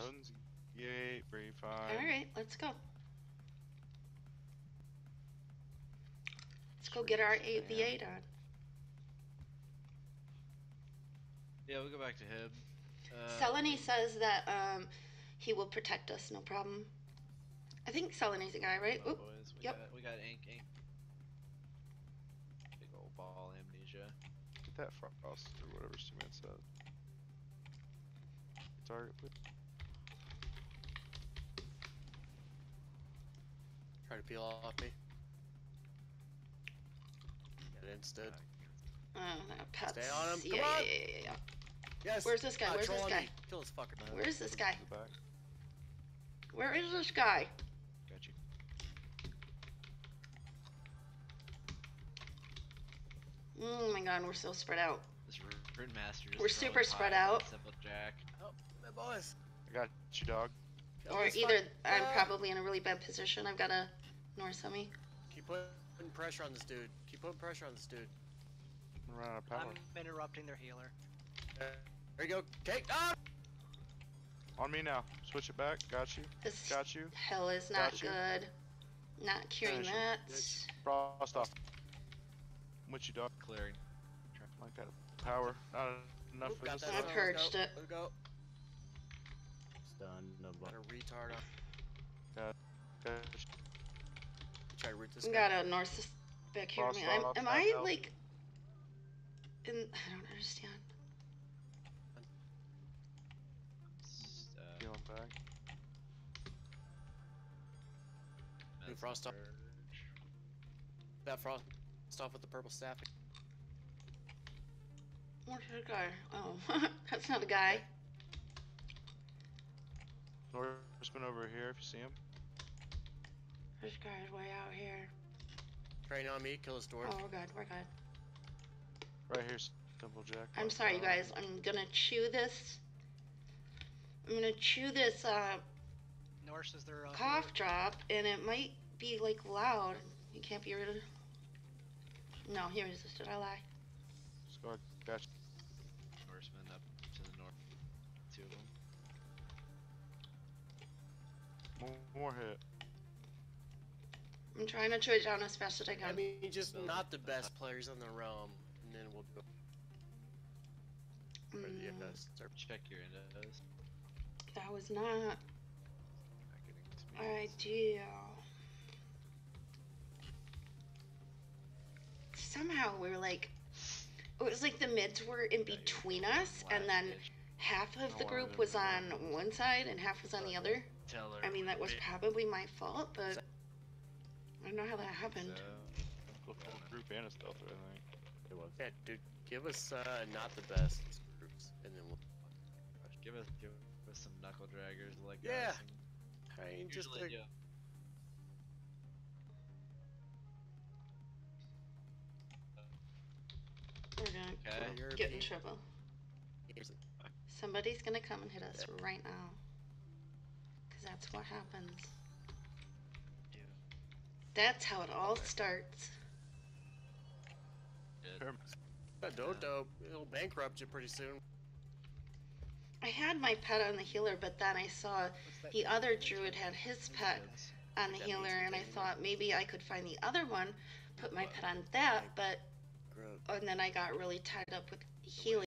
Bones, yay, brave five. Alright, let's go. Let's go get our Sweet, A- V8 on. Yeah, we'll go back to Hib. Uh, Selene says that um, he will protect us, no problem. I think Selene's a guy, right? oh, Oop, boys, we yep. Got, we got ink, ink. Big old ball amnesia. Get that frost or whatever Superman said. Target, please. Try to peel off me. Get it instead. uh, pets. Stay on him, Yeah, come on! yeah, yeah, yeah, yeah. Yes. Where's this guy? uh, Where's this guy? Me. Kill this fucker. Uh, Where's this guy? to the back. Where is this guy? Got you. Oh my god, we're so spread out. This Rune Master. We're super spread out. Simple Jack. Oh, my boys. I got you, dog. Kill Or either fuck- I'm Ah! probably in a really bad position. I've got a Norse on me. Keep putting pressure on this dude. Keep putting pressure on this dude. I'm running out of power. I'm interrupting their healer. There you go. Okay. Ah! On me now. Switch it back. Got you. This Got you. hell is not good. Not curing Finish him. that. Bitch. Frost off. I'm with you, dog. Clearing. I got power. Not enough Oop, for got this. that. I Let's purged go. it. Let's go. Stun the Got a retard on. Got you. Try to root this We guy. got a Norse back here. Frost Man, I'm, am I out. like? In I don't understand. S- Uh, back. New frost off. That frost off with the purple staff. Where's the guy? Oh, that's not a guy. Norseman over here if you see him. This guy's way out here. Train on me. Kill this dwarf. Oh, we're good. We're good. Right here, Simple Jack. I'm on sorry, you guys. I'm gonna chew this. I'm gonna chew this uh, Norse is their uh, cough drop, and it might be like loud. You can't be rid of. No, here it is. Did I lie? Scar, got More, more hit. I'm trying to chew it down as fast as I can. I mean, just not the best players in the realm, and then we'll go for the Mm, Start- Check your endos. that was not Not getting ideal. Somehow we were like, it was like the mids were in between us, and then half of the group was on one side and half was on the other. Tell her. I mean, that was we- probably my fault, but I don't know how that happened. So, The group and a stealther, I think. It was. Yeah, dude, give us uh, not the best groups, and then we'll. give us give us some knuckle draggers like Yeah, us. I mean, just usually to, do. We're gonna Okay. Get in trouble. Somebody's gonna come and hit us right now. Because that's what happens. Yeah. That's how it all starts. Good. Herm- Uh, Dodo, it'll bankrupt you pretty soon. I had my pet on the healer, but then I saw the other druid had his pet on the healer, and I thought maybe I could find the other one, put my pet on that, but and then I got really tied up with healing.